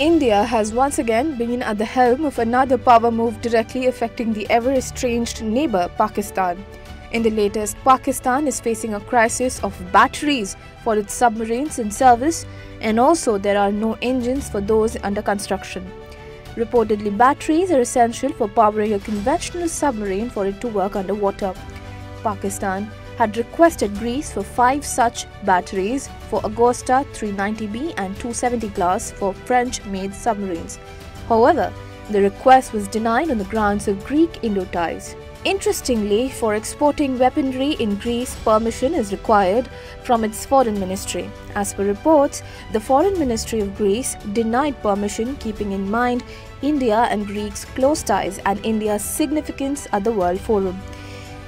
India has once again been at the helm of another power move directly affecting the ever estranged neighbor Pakistan. In the latest, Pakistan is facing a crisis of batteries for its submarines in service, and also there are no engines for those under construction. Reportedly, batteries are essential for powering a conventional submarine for it to work underwater. Pakistan had requested Greece for five such batteries for Agosta 390B and 270 class for French-made submarines. However, the request was denied on the grounds of Greek-Indo ties. Interestingly, for exporting weaponry in Greece, permission is required from its foreign ministry. As per reports, the foreign ministry of Greece denied permission keeping in mind India and Greece's close ties and India's significance at the World Forum.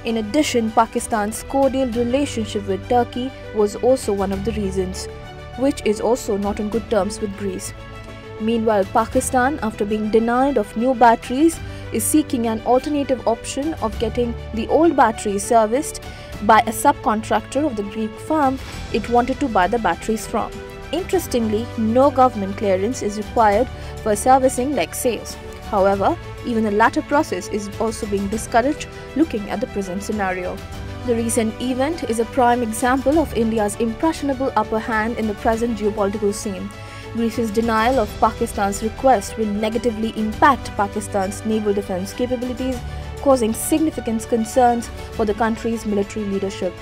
In addition, Pakistan's cordial relationship with Turkey was also one of the reasons, which is also not on good terms with Greece. Meanwhile, Pakistan, after being denied of new batteries, is seeking an alternative option of getting the old batteries serviced by a subcontractor of the Greek firm it wanted to buy the batteries from. Interestingly, no government clearance is required for servicing like sales. However, even the latter process is also being discouraged looking at the present scenario. The recent event is a prime example of India's impressionable upper hand in the present geopolitical scene. Greece's denial of Pakistan's request will negatively impact Pakistan's naval defense capabilities, causing significant concerns for the country's military leadership.